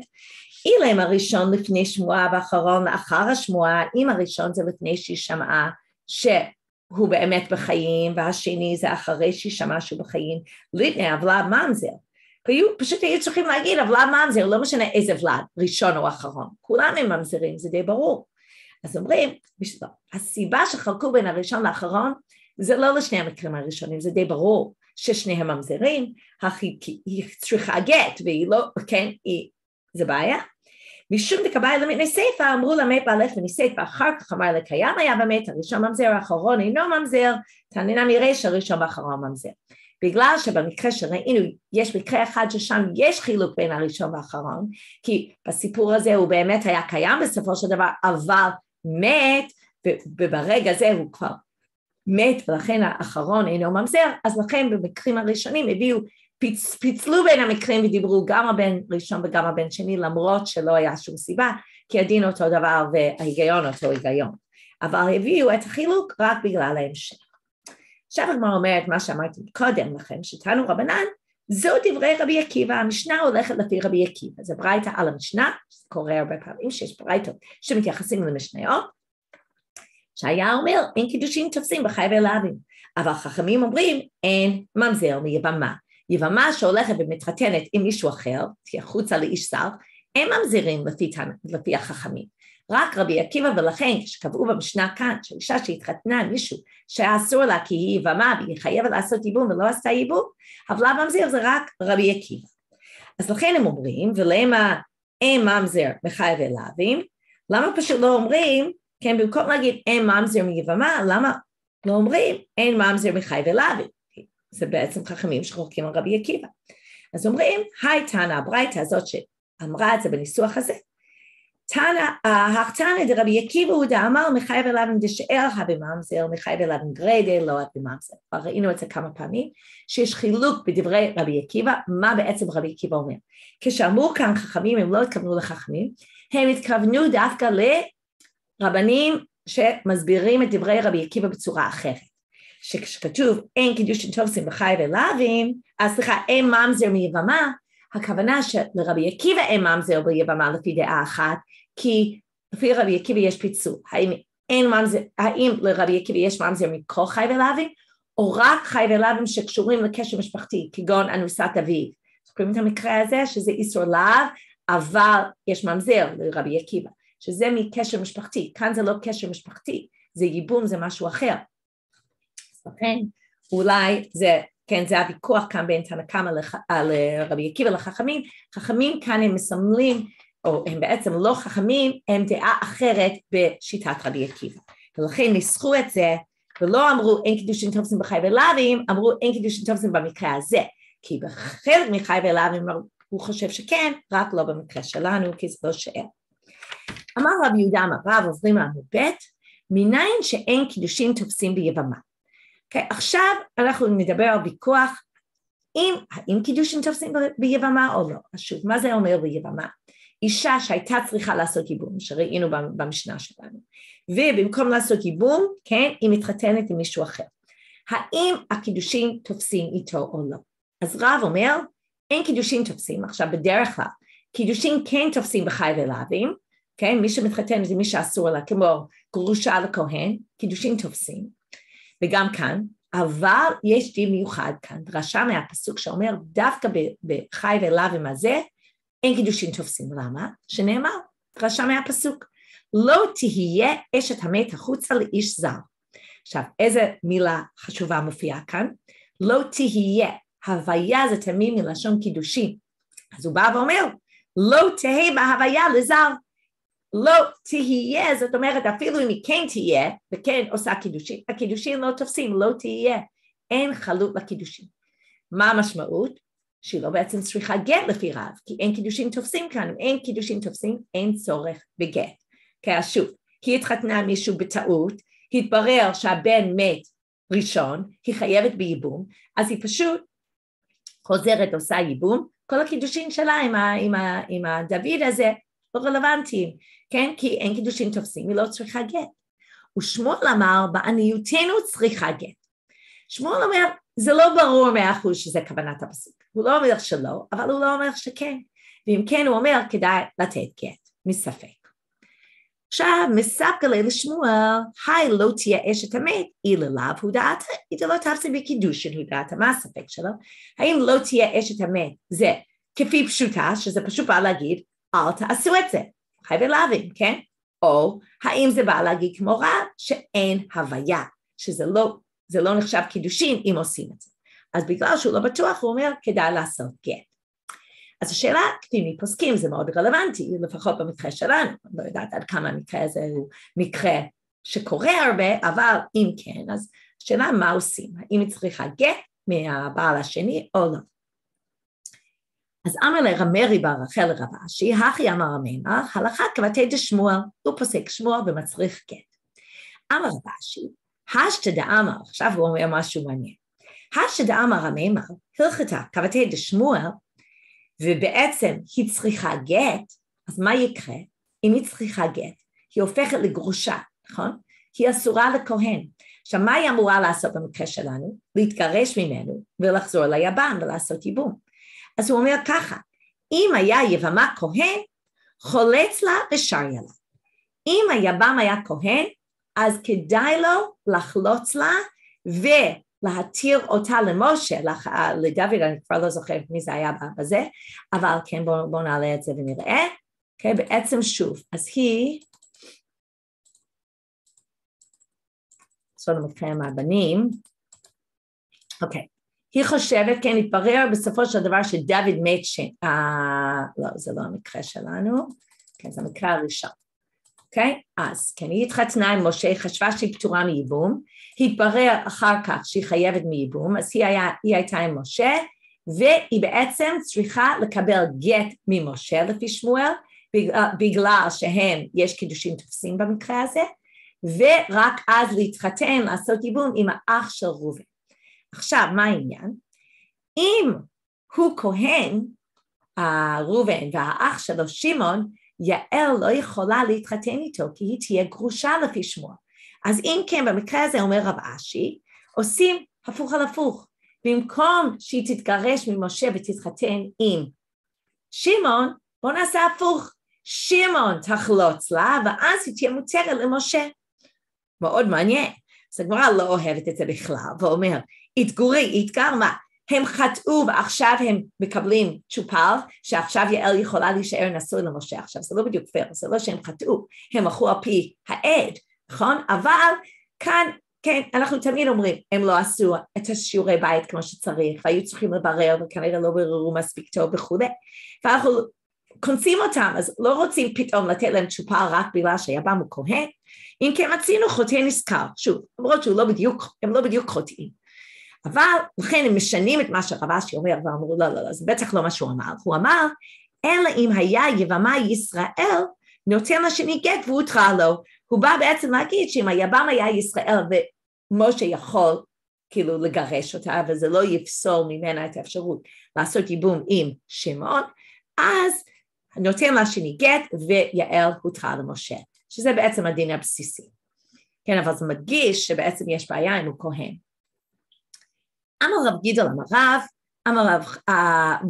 אילם הראשון לפני שמועה והאחרון לאחר השמועה, אם הראשון זה לפני שהיא שמעה שהוא באמת בחיים, והשני זה אחרי שהיא שמעה שהוא בחיים, לפני הוולד ממזר. פשוט היו צריכים להגיד הוולד ממזר, לא משנה איזה ולד, ראשון או אחרון, כולם הם ממזרים, זה די ברור. אז אומרים, הסיבה שחלקו בין הראשון לאחרון, זה לא לשני המקרים הראשונים, זה די ברור ששניהם ממזרים, אך היא, היא צריכה גט והיא לא, כן, היא, זה בעיה. משום דקבאי למיני סיפא אמרו למת בעלך וניסית ואחר כך אמר לקיים היה ומת הראשון ממזר האחרון אינו ממזר תענינה מריש הראשון והאחרון ממזר בגלל שבמקרה שראינו יש מקרה אחד ששם יש חילוק בין הראשון והאחרון כי בסיפור הזה הוא באמת היה קיים בסופו של דבר אבל מת וברגע זה הוא כבר מת ולכן האחרון אינו ממזר אז לכן במקרים הראשונים הביאו פיצ, פיצלו בין המקרים ודיברו גם הבן ראשון וגם הבן שני למרות שלא היה שום סיבה כי הדין אותו דבר וההיגיון אותו היגיון אבל הביאו את החילוק רק בגלל ההמשך. עכשיו הגמרא אומרת מה שאמרתי קודם לכן שתנו רבנן זו דברי רבי עקיבא, המשנה הולכת לפי רבי עקיבא, זה ברייתא על המשנה, זה קורה הרבה פעמים שיש ברייתות שמתייחסים למשניות, שהיה אומר אין קידושין תופסים בחי ולאווים, אבל חכמים אומרים אין ממזר מיבמה, יבמה שהולכת ומתחתנת עם מישהו אחר, החוצה לאיש זר, הם ממזירים לפי, לפי החכמים. רק רבי עקיבא ולכן כשקבעו במשנה כאן שאישה שהתחתנה עם מישהו שהיה אסור לה כי היא יבמה והיא חייבת לעשות ייבום ולא עשתה ייבום, הבלה ממזיר זה רק רבי עקיבא. אז לכן הם אומרים ולמה אין ממזר מחי ולאווים, למה פשוט לא אומרים, כן במקום להגיד אין ממזר מיבמה, למה לא אומרים אין ממזר מחי ולאווים? זה בעצם חכמים שחולקים על רבי עקיבא. אז אומרים, היי תנא, הברייתא הזאת שאמרה את זה בניסוח הזה, תנא, החתנא דרבי עקיבא הוא דאמר אליו עם דשאר הבממזר, מחייב אליו עם גריידה, לא הבממזר. כבר ראינו את זה כמה פעמים, שיש חילוק בדברי רבי עקיבא, מה בעצם רבי עקיבא אומר. כשאמרו כאן חכמים, הם לא התכוונו לחכמים, הם התכוונו דווקא לרבנים שמסבירים את דברי רבי עקיבא בצורה אחרת. שכשכתוב אין קידושין טובסים בחי ולאווים, אז סליחה, אין ממזר מיבמה, הכוונה שלרבי עקיבא אין ממזר ביבמה לפי דעה אחת, כי לפי רבי עקיבא יש פיצול, האם אין ממזר, האם לרבי עקיבא יש ממזר מכל חי ולאווים, או רק חי ולאווים שקשורים לקשר משפחתי, כגון אנוסת אביו. זוכרים את המקרה הזה שזה איסור לאו, אבל יש ממזר לרבי עקיבא, שזה מקשר משפחתי, כאן זה לא קשר משפחתי, זה ייבום, זה משהו אחר. לכן אולי זה, כן, זה הוויכוח כאן בין תנא קמא לרבי עקיבא לחכמים, חכמים כאן הם מסמלים, או הם בעצם לא חכמים, הם דעה אחרת בשיטת רבי עקיבא. ולכן ניסחו את זה, ולא אמרו אין קידושין תופסים בחי ולאווים, אמרו אין קידושין תופסים במקרה הזה, כי בחלק מחי ולאווים הוא חושב שכן, רק לא במקרה שלנו, כי זה לא שאר. אמר רבי יהודה אמר רב, עוברים ב', מניין שאין קידושין תופסים ביבמה. Okay, אוקיי, עכשיו אנחנו נדבר על ויכוח אם, האם קידושין תופסים ביבמה או לא. אז שוב, מה זה אומר ביבמה? אישה שהייתה צריכה לעשות ייבום, שראינו במשנה שלנו, ובמקום לעשות ייבום, כן, היא מתחתנת עם מישהו אחר. האם הקידושין תופסים איתו או לא? אז רב אומר, אין קידושין תופסים, עכשיו בדרך כלל, קידושין כן תופסים בחייבי לאווים, כן, מי שמתחתן זה מי שאסור לה, כמו גרושה לכהן, קידושין תופסים, וגם כאן, אבל יש דין מיוחד כאן, דרשה מהפסוק שאומר דווקא בחייבי לאווים הזה, אין קידושין תופסים, למה? שנאמר, דרשה מהפסוק, לא תהיה אשת המת החוצה לאיש זר. עכשיו, איזה מילה חשובה מופיעה כאן? לא תהיה, הוויה זה תמיד מלשון קידושין. אז הוא בא ואומר, לא תהא בהוויה לזר. לא תהיה, זאת אומרת אפילו אם היא כן תהיה וכן עושה קידושין, הקידושין לא תופסים, לא תהיה, אין חלות לקידושין. מה המשמעות? שהיא לא בעצם צריכה גט לפי רב, כי אין קידושין תופסים כאן, אם אין קידושין תופסים אין צורך בגט. כי אז שוב, היא התחתנה מישהו בטעות, התברר שהבן מת ראשון, היא חייבת בייבום, אז היא פשוט חוזרת עושה ייבום, כל הקידושין שלה עם, ה, עם, ה, עם הדוד הזה לא רלוונטיים, כן? כי אין קידושין תופסים, היא לא צריכה גט. ושמואל אמר, בעניותנו צריכה גט. שמואל אומר, זה לא ברור מאה אחוז שזה כוונת הפסוק, הוא לא אומר שלא, אבל הוא לא אומר שכן, ואם כן הוא אומר כדאי לתת גט, מספק. עכשיו מספקלה לשמואל, היי לא תהיה אשת המת, אילא לאו הוא דעתה, איתה לא תפסי בקידושין הוא דעתה, מה הספק שלו? האם לא תהיה אשת המת, זה כפי פשוטה, שזה פשוט בא להגיד, אל תעשו את זה, חי ולהבין, כן? או האם זה בא להגיד כמו רב, שאין הוויה, שזה לא, לא נחשב קידושין אם עושים את זה. אז בגלל שהוא לא בטוח, הוא אומר, כדאי לעשות גט. אז השאלה, קטיני פוסקים זה מאוד רלוונטי, לפחות במקרה שלנו, אני לא יודעת עד כמה המקרה הזה הוא מקרה שקורה הרבה, אבל אם כן, אז השאלה מה עושים, האם היא צריכה גט מהבעל השני או לא. אז אמר לרמרי בר רחל לרב אשי, הכי אמר הממר, הלכה כבתי דשמואל, הוא פוסק שמואל ומצריך גט. אמר רב אשי, השתא דאמר, עכשיו הוא אומר משהו מעניין, השתא דאמר הממר, הלכתה כבתי דשמואל, ובעצם היא צריכה גט, אז מה יקרה אם היא צריכה גט? היא הופכת לגרושה, נכון? היא אסורה לכהן. עכשיו, מה היא אמורה לעשות במקרה שלנו? להתגרש ממנו ולחזור ליבם ולעשות ייבום. אז הוא אומר ככה, אם היה יבמה כהן, חולץ לה ושריה לה. אם היבם היה כהן, אז כדאי לו לחלוץ לה ולהתיר אותה למשה, לדוד, אני כבר לא זוכרת מי זה היה בזה, אבל כן בואו בוא נעלה את זה ונראה. Okay, אוקיי, בעצם שוב, אז היא, זאת אומרת עם הבנים, אוקיי. היא חושבת, כן, התברר בסופו של דבר שדוד מת ש... אה, לא, זה לא המקרה שלנו, כן, זה המקרה הראשון. אוקיי? אז כן, היא התחתנה עם משה, חשבה שהיא פטורה מייבום, התברר אחר כך שהיא חייבת מייבום, אז היא, היה, היא הייתה עם משה, והיא בעצם צריכה לקבל גט ממשה לפי שמואל, בגלל, בגלל שהם, יש קידושים תופסים במקרה הזה, ורק אז להתחתן, לעשות ייבום עם האח של ראובן. עכשיו, מה העניין? אם הוא כהן, ראובן והאח שלו שמעון, יעל לא יכולה להתחתן איתו כי היא תהיה גרושה לפי שמוע. אז אם כן, במקרה הזה אומר רב אשי, עושים הפוך על הפוך. במקום שהיא תתגרש ממשה ותתחתן עם שמעון, בואו נעשה הפוך. שמעון תחלוץ לה, ואז היא תהיה מותרת למשה. מאוד מעניין. אז הגמרא לא אוהבת את זה בכלל, ואומר, התגורי, התגר מה? הם חטאו ועכשיו הם מקבלים צ'ופר, שעכשיו יעל יכולה להישאר נשוי למשה. עכשיו זה לא בדיוק פייר, זה לא שהם חטאו, הם הלכו על פי העד, נכון? אבל כאן, כן, אנחנו תמיד אומרים, הם לא עשו את השיעורי בית כמו שצריך, והיו צריכים לברר וכנראה לא בררו מספיק טוב וכולי, ואנחנו קונסים אותם, אז לא רוצים פתאום לתת להם צ'ופר רק בגלל שיבם הוא כהן, אם כן רצינו חוטא נזכר, שוב, למרות שהוא לא בדיוק, לא בדיוק חוטאים. אבל לכן הם משנים את מה שרב אשי אומר ואמרו לא לא לא זה בטח לא מה שהוא אמר, הוא אמר אלא אם היה יבמה ישראל נותן לשני גט והותרה לו, הוא בא בעצם להגיד שאם היבם היה ישראל ומשה יכול כאילו לגרש אותה וזה לא יפסול ממנה את האפשרות לעשות ייבום עם שמעון, אז נותן לשני גט ויעל הותרה למשה, שזה בעצם הדין הבסיסי. כן, אבל זה מדגיש שבעצם יש בעיה אם הוא כהן. אמר רב גידל אמר רב, אמר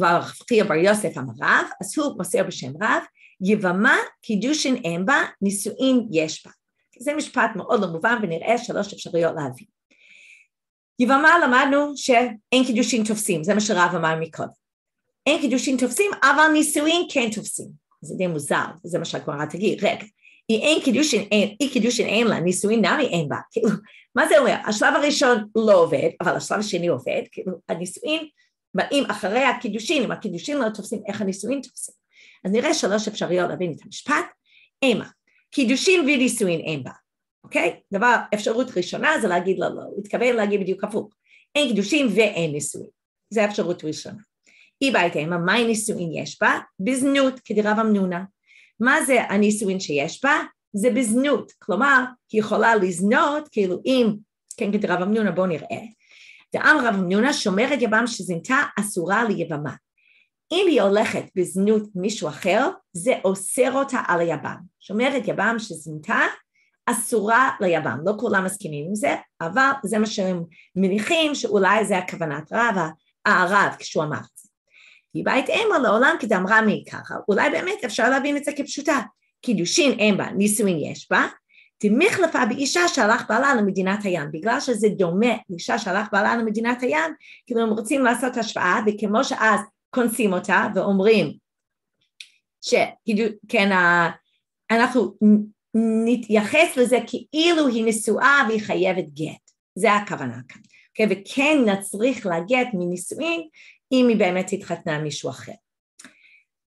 רב חייא בר יוסף אמר רב, אז הוא מוסר בשם רב, יבמה קידושין אין בה, נישואין יש בה. זה משפט מאוד לא מובן ונראה שלוש אפשרויות להבין. יבמה למדנו שאין קידושין תופסים, זה מה שרב אמר מקודם. אין קידושין תופסים, אבל נישואין כן תופסים. זה די מוזר, זה מה שהגמרא תגיד, רגע, אין קידושין אין, אי קידושין אין לה, נישואין נמי אין בה, כאילו, מה זה אומר? השלב הראשון לא עובד, אבל השלב השני עובד, כאילו הנישואין באים אחרי הקידושין, אם הקידושין לא תופסים, איך הנישואין תופסים? אז נראה שלוש אפשרויות להבין את המשפט, אימא, קידושין ונישואין אין בה, אוקיי? דבר, אפשרות ראשונה זה להגיד לא, לא, הוא התכוון להגיד בדיוק הפוך, אין קידושין ואין נישואין, זה אפשרות ראשונה. אי בית אימה, מהי נישואין יש בה? בזנות, כדרב אמנונה. מה זה הנישואין שיש בה? זה בזנות, כלומר היא יכולה לזנות כאילו אם, כן כדי רב אמנונה בואו נראה, דאם רב אמנונה שומרת יבם שזינתה אסורה ליבמה, אם היא הולכת בזנות מישהו אחר זה אוסר אותה על היבם, שומרת יבם שזינתה אסורה ליבם, לא כולם מסכימים עם זה, אבל זה מה שהם מניחים שאולי זה הכוונת רב, הרב כשהוא אמר את זה. היא בית אימה לעולם כדאמרה מי ככה, אולי באמת אפשר להבין את זה כפשוטה, קידושין אין בה, נישואין יש בה, דמחלפה באישה שהלך בעלה למדינת הים, בגלל שזה דומה לאישה שהלך בעלה למדינת הים, כאילו הם רוצים לעשות השוואה, וכמו שאז קונסים אותה ואומרים שכן אנחנו נתייחס לזה כאילו היא נשואה והיא חייבת גט, זה הכוונה כאן, okay? אוקיי? וכן נצריך לגט מנישואין אם היא באמת התחתנה עם מישהו אחר.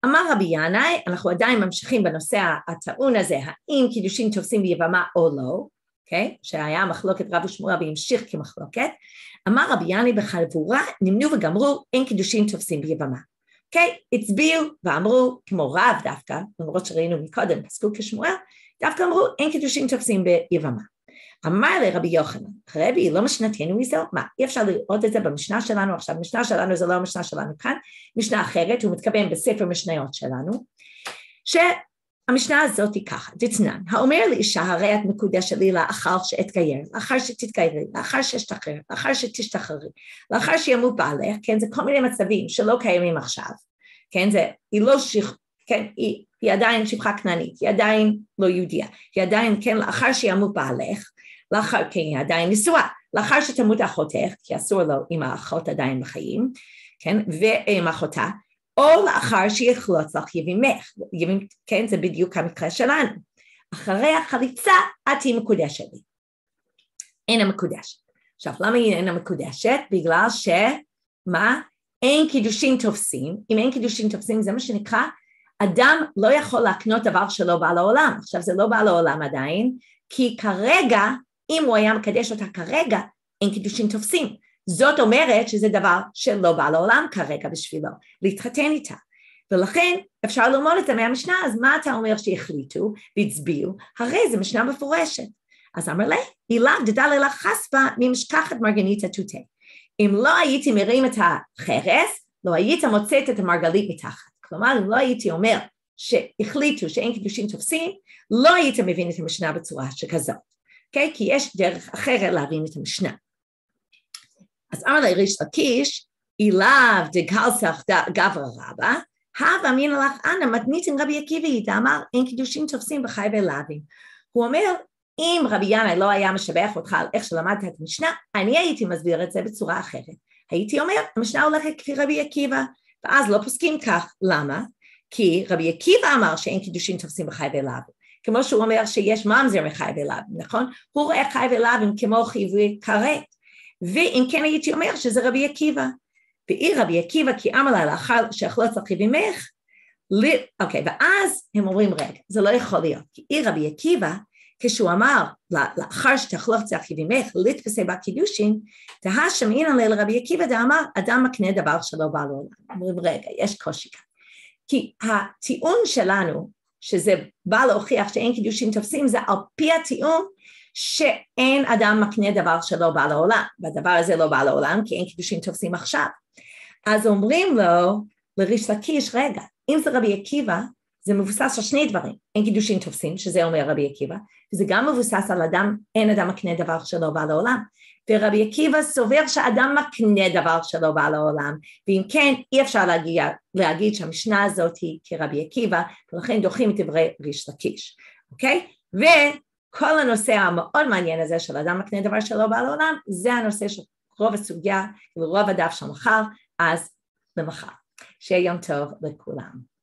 אמר רבי ינאי, אנחנו עדיין ממשיכים בנושא הטעון הזה, האם קידושין תופסים ביבמה או לא, okay? אוקיי? שהיה מחלוקת רב ושמואל והמשיך כמחלוקת, אמר רבי ינאי בחבורה, נמנו וגמרו, אין קידושין תופסים ביבמה. אוקיי? Okay? הצביעו ואמרו, כמו רב דווקא, למרות שראינו מקודם, פסקו כשמואל, דווקא אמרו, אין קידושין תופסים ביבמה. אמר לרבי יוחנן, רבי, לא משנתנו מזה? מה, אי אפשר לראות את זה במשנה שלנו עכשיו, משנה שלנו זה לא המשנה שלנו כאן, משנה אחרת, הוא מתכוון בספר משניות שלנו, שהמשנה הזאת היא ככה, דתנן, האומר לאישה, הרי את מקודשת לי לאחר שאתגייר, לאחר שתתגיירי, לאחר שאשתחרר, לאחר שתשתחררי, לאחר שימות בעלך, כן, זה כל מיני מצבים שלא קיימים עכשיו, כן, זה, היא לא שכ... כן, היא, היא עדיין שפחה כנענית, היא עדיין לא יהודייה, היא עדיין, כן, לאחר שימות בעלך, לאחר כן היא עדיין נשואה, לאחר שתמות אחותך, כי אסור לו אם האחות עדיין בחיים, כן, ועם אחותה, או לאחר שיחלוץ לך יבימך, יבים, כן, זה בדיוק המקרה שלנו. אחרי החליצה את תהיי מקודשת לי. אינה מקודשת. עכשיו, למה היא אינה מקודשת? בגלל ש... מה? אין קידושין תופסים. אם אין קידושין תופסים זה מה שנקרא, אדם לא יכול להקנות דבר שלא בא לעולם. עכשיו, זה לא בא לעולם עדיין, כי כרגע אם הוא היה מקדש אותה כרגע, אין קידושין תופסים. זאת אומרת שזה דבר שלא בא לעולם כרגע בשבילו, להתחתן איתה. ולכן אפשר ללמוד את זה מהמשנה, אז מה אתה אומר שהחליטו והצביעו? הרי זה משנה מפורשת. אז אמר לה, הילה דדלה לך חספה ממשכחת מרגנית התותה. אם לא הייתי מרים את החרס, לא היית מוצאת את המרגלית מתחת. כלומר, לא הייתי אומר שהחליטו שאין קידושין תופסים, לא היית מבין את המשנה בצורה שכזאת. אוקיי? כי יש דרך אחרת להבין את המשנה. אז אמר לי ריש לקיש, אילאו דגלסך גברא רבא, הווה אמינא לך אנא מתניתין רבי עקיבא דאמר אין קידושין תופסים בחי ולאווים. הוא אומר, אם רבי ינאי לא היה משבח אותך על איך שלמדת את המשנה, אני הייתי מסביר את זה בצורה אחרת. הייתי אומר, המשנה הולכת כפי רבי עקיבא, ואז לא פוסקים כך. למה? כי רבי עקיבא אמר שאין קידושין תופסים בחי ולאווים. כמו שהוא אומר שיש ממזר מחי ואליו, נכון? הוא רואה חי ואליו כמו חיווי כרת. ואם כן הייתי אומר שזה רבי עקיבא. ואי רבי עקיבא כי אמר לה לאחר שאכלוץ על חיבימך, אוקיי, ואז הם אומרים רגע, זה לא יכול להיות, כי אי רבי עקיבא, כשהוא אמר לאחר שתחלוץ על חיבימך לתפסי בקידושין, תהה שמעינן לרבי עקיבא דאמר אדם מקנה דבר שלא בא לעולם. אומרים רגע, יש קושי כאן. כי הטיעון שלנו שזה בא להוכיח שאין קידושין תופסים, זה על פי הטיעון שאין אדם מקנה דבר שלא בא לעולם, והדבר הזה לא בא לעולם כי אין קידושין תופסים עכשיו. אז אומרים לו, לריש לקיש, רגע, אם זה רבי עקיבא, זה מבוסס על שני דברים, אין קידושין תופסים, שזה אומר רבי עקיבא, וזה גם מבוסס על אדם, אין אדם מקנה דבר שלא בא לעולם. ורבי עקיבא סובר שאדם מקנה דבר שלא בא לעולם, ואם כן אי אפשר להגיע, להגיד שהמשנה הזאת היא כרבי עקיבא, ולכן דוחים את דברי ריש לקיש, אוקיי? וכל הנושא המאוד מעניין הזה של אדם מקנה דבר שלא בא לעולם, זה הנושא של רוב הסוגיה ורוב הדף של מחר, אז למחר. שיהיה יום טוב לכולם.